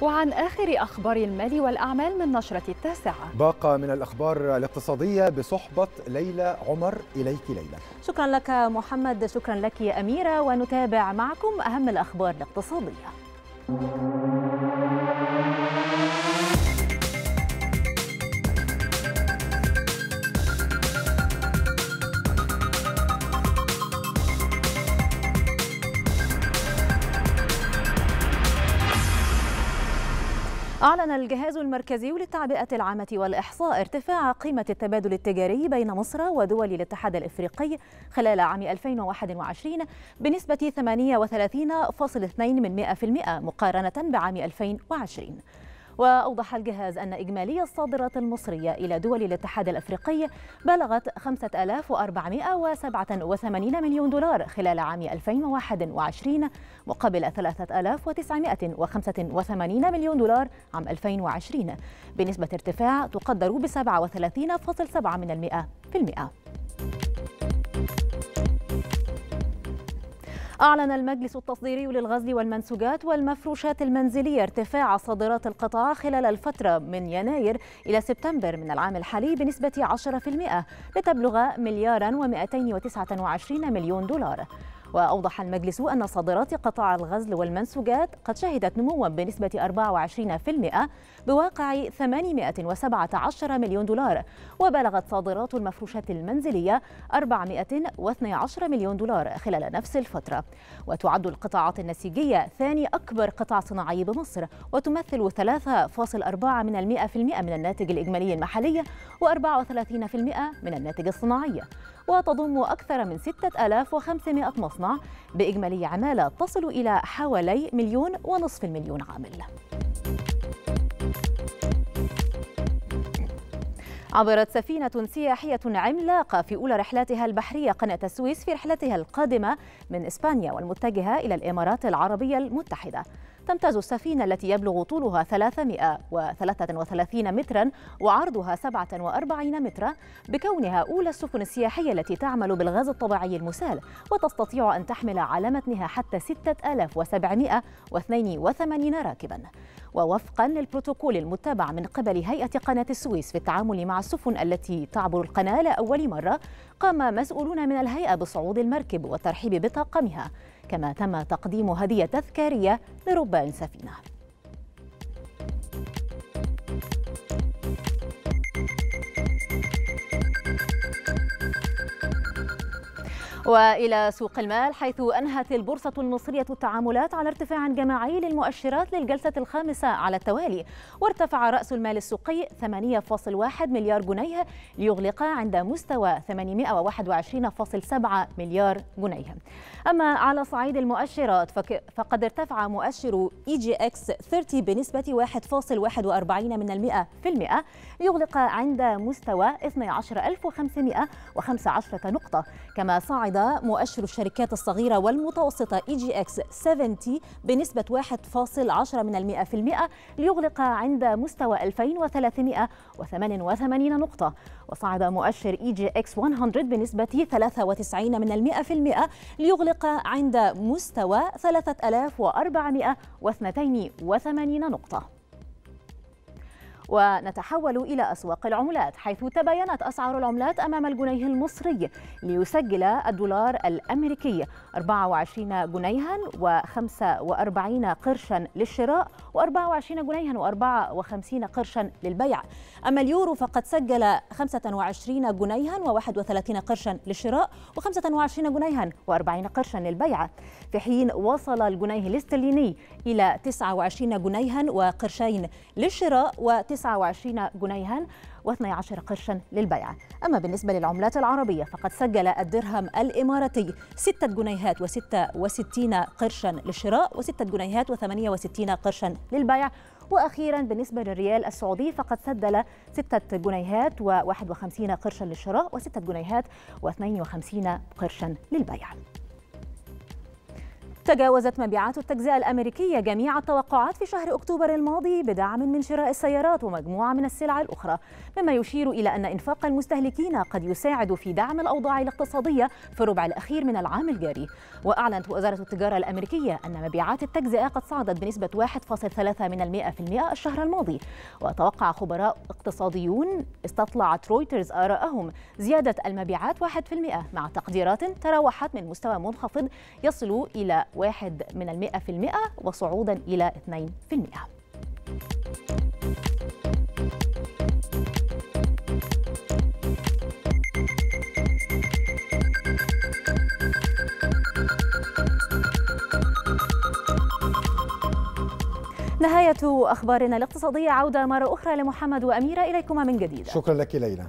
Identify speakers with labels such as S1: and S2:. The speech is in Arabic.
S1: وعن آخر أخبار المال والأعمال من نشرة التاسعة.
S2: باقة من الأخبار الاقتصادية بصحبة ليلى عمر. إليك ليلى.
S3: شكرا لك محمد شكرا لك يا أميرة ونتابع معكم أهم الأخبار الاقتصادية. أعلن الجهاز المركزي للتعبئة العامة والإحصاء ارتفاع قيمة التبادل التجاري بين مصر ودول الاتحاد الإفريقي خلال عام 2021 بنسبة 38.2% من 100% مقارنة بعام 2020 وأوضح الجهاز أن إجمالي الصادرات المصرية إلى دول الاتحاد الأفريقي بلغت 5487 مليون دولار خلال عام 2021 مقابل 3985 مليون دولار عام 2020 بنسبة ارتفاع تقدر ب 37.7% من المئة في المئة. أعلن المجلس التصديري للغزل والمنسوجات والمفروشات المنزلية ارتفاع صادرات القطاع خلال الفترة من يناير إلى سبتمبر من العام الحالي بنسبة 10% لتبلغ مليارا و229 مليون دولار. وأوضح المجلس أن صادرات قطاع الغزل والمنسوجات قد شهدت نموا بنسبة 24% بواقع 817 مليون دولار وبلغت صادرات المفروشات المنزلية 412 مليون دولار خلال نفس الفترة. وتعد القطاعات النسيجية ثاني أكبر قطاع صناعي بمصر وتمثل 3.4 من الناتج الإجمالي المحلي و34% من الناتج الصناعي. وتضم أكثر من 6500 مصنع بإجمالي عمالة تصل إلى حوالي مليون ونصف المليون عامل. عبرت سفينة سياحية عملاقة في أولى رحلاتها البحرية قناة السويس في رحلتها القادمة من إسبانيا والمتجهة إلى الإمارات العربية المتحدة. تمتاز السفينة التي يبلغ طولها 333 مترا وعرضها 47 مترا بكونها أولى السفن السياحية التي تعمل بالغاز الطبيعي المسال وتستطيع أن تحمل على متنها حتى 6782 راكبا. ووفقا للبروتوكول المتبع من قبل هيئة قناة السويس في التعامل مع السفن التي تعبر القناة لأول مرة قام مسؤولون من الهيئة بصعود المركب والترحيب بطاقمها. كما تم تقديم هدية تذكارية لربان سفينة. وإلى سوق المال حيث أنهت البورصة المصرية التعاملات على ارتفاع جماعي للمؤشرات للجلسة الخامسة على التوالي. وارتفع رأس المال السوقي 8.1 مليار جنيه ليغلق عند مستوى 821.7 مليار جنيه. أما على صعيد المؤشرات فقد ارتفع مؤشر EGX 30 بنسبة 1.41 من المئة في المئة ليغلق عند مستوى 12515 نقطة. كما صعد مؤشر الشركات الصغيرة والمتوسطة EGX 70 بنسبة 1.10 من المئة في المئة ليغلق عند مستوى 2388 نقطة. وصعد مؤشر EGX 100 بنسبة 93 من المئة في المئة ليغلق عند مستوى 3482 نقطة. ونتحول إلى أسواق العملات حيث تباينت أسعار العملات أمام الجنيه المصري ليسجل الدولار الأمريكي 24 جنيها و45 قرشا للشراء و24 جنيها و54 قرشا للبيع. أما اليورو فقد سجل 25 جنيها و31 قرشا للشراء و25 جنيها و40 قرشا للبيع. في حين وصل الجنيه الاسترليني إلى 29 جنيها وقرشين للشراء و 29 جنيها و12 قرشا للبيع أما بالنسبة للعملات العربية فقد سجل الدرهم الإماراتي 6 جنيهات و66 قرشا للشراء و6 جنيهات و68 قرشا للبيع. وأخيرا بالنسبة للريال السعودي فقد سجل 6 جنيهات و51 قرشا للشراء و6 جنيهات و52 قرشا للبيع. تجاوزت مبيعات التجزئة الأمريكية جميع التوقعات في شهر أكتوبر الماضي بدعم من شراء السيارات ومجموعة من السلع الأخرى مما يشير إلى أن إنفاق المستهلكين قد يساعد في دعم الأوضاع الاقتصادية في الربع الأخير من العام الجاري. وأعلنت وزارة التجارة الأمريكية أن مبيعات التجزئة قد صعدت بنسبة 1.3 من الشهر الماضي. وتوقع خبراء اقتصاديون استطلعت رويترز آراءهم زيادة المبيعات 1% مع تقديرات تراوحت من مستوى منخفض يصل إلى واحد من المئة في المئة وصعودا إلى اثنين في المئة. نهاية أخبارنا الاقتصادية عودة مرة أخرى لمحمد وأميرة إليكما من جديد.
S2: شكرا لك ليلى.